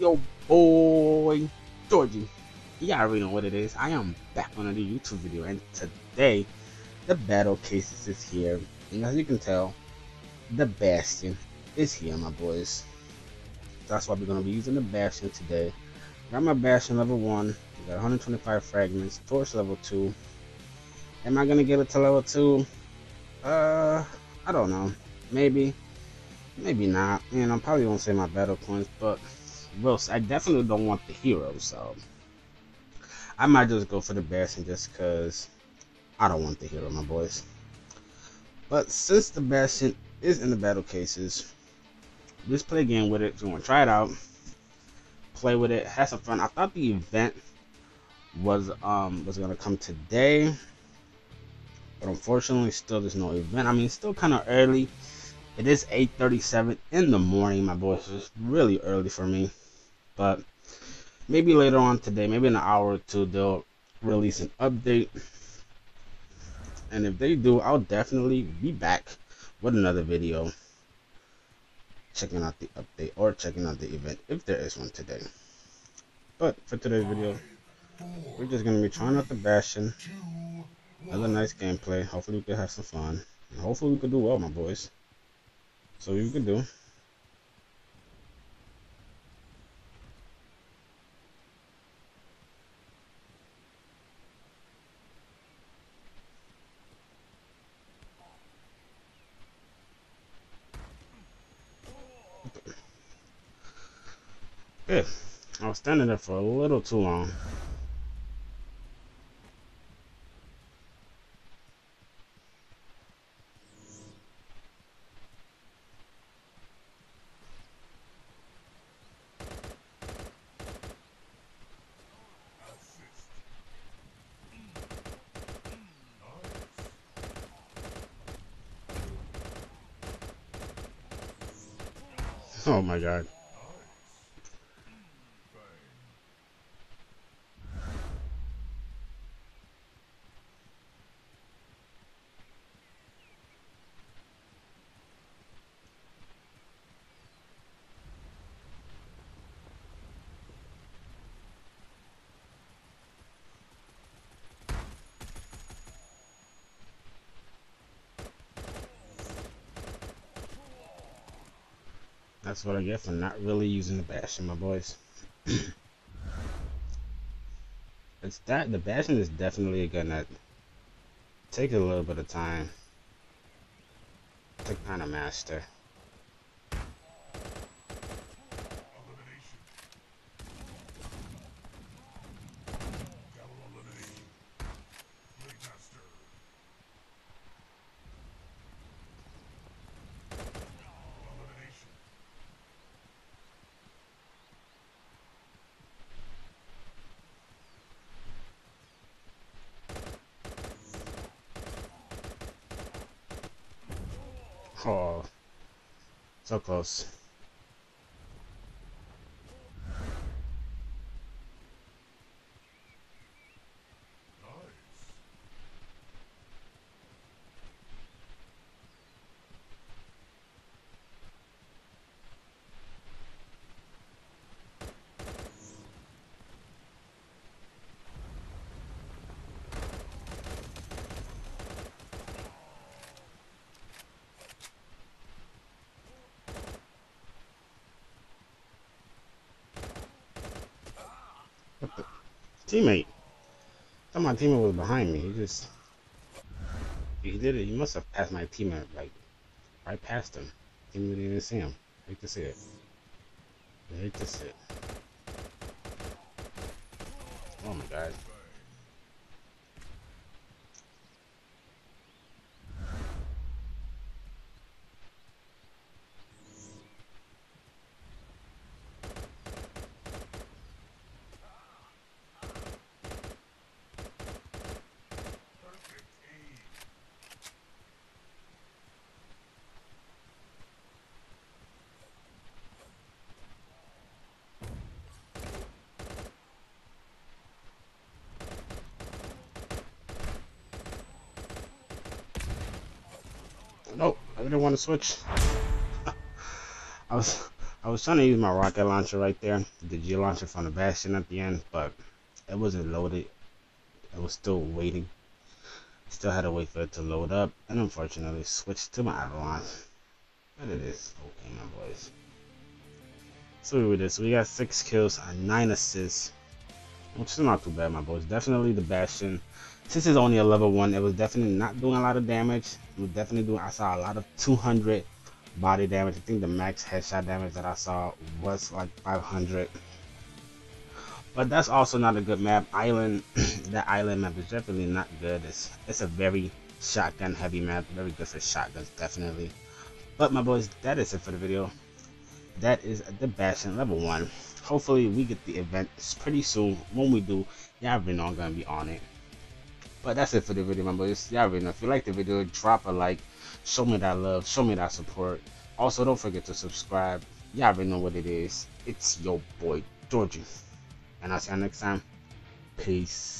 Yo, boy, Georgie. You already know what it is. I am back on another YouTube video, and today, the battle cases is here. And as you can tell, the Bastion is here, my boys. That's why we're going to be using the Bastion today. Got my Bastion level 1. Got 125 fragments. Torch level 2. Am I going to get it to level 2? Uh, I don't know. Maybe. Maybe not. And I probably won't say my battle points, but well, I definitely don't want the hero, so I might just go for the Bastion just because I don't want the hero, my boys. But since the Bastion is in the battle cases, just play a game with it. If you want to try it out, play with it, have some fun. I thought the event was um was gonna come today, but unfortunately, still there's no event. I mean, it's still kind of early. It is 8:37 in the morning, my boys. It's really early for me. But maybe later on today, maybe in an hour or two, they'll release an update. And if they do, I'll definitely be back with another video checking out the update or checking out the event if there is one today. But for today's video, we're just going to be trying out the Bastion. Another nice gameplay. Hopefully we can have some fun. And hopefully we can do well, my boys. So you can do. Good. I was standing there for a little too long. Oh my god. That's what I get for not really using the Bastion, my boys. it's that the Bastion is definitely a gun that takes a little bit of time to kind of master. Oh, so close. Teammate. I thought my teammate was behind me. He just... He did it. He must have passed my teammate, like, right past him. Didn't even see him. I hate to see it. I hate to see it. Oh my god. I didn't want to switch. I was I was trying to use my rocket launcher right there, the G launcher from the Bastion at the end, but it wasn't loaded. It was still waiting. Still had to wait for it to load up, and unfortunately switched to my Avalanche. But it is okay, my boys. So with this, we got six kills and nine assists, which is not too bad, my boys. Definitely the Bastion. Since it's only a level one, it was definitely not doing a lot of damage. It was definitely doing. I saw a lot of 200 body damage. I think the max headshot damage that I saw was like 500. But that's also not a good map. Island, that island map is definitely not good. It's it's a very shotgun heavy map. Very good for shotguns, definitely. But my boys, that is it for the video. That is the Bastion level one. Hopefully we get the event pretty soon. When we do, y'all already know I'm gonna be on it. But that's it for the video, boys. Y'all already know. If you like the video, drop a like. Show me that love. Show me that support. Also, don't forget to subscribe. Y'all already know what it is. It's your boy, Georgie. And I'll see you next time. Peace.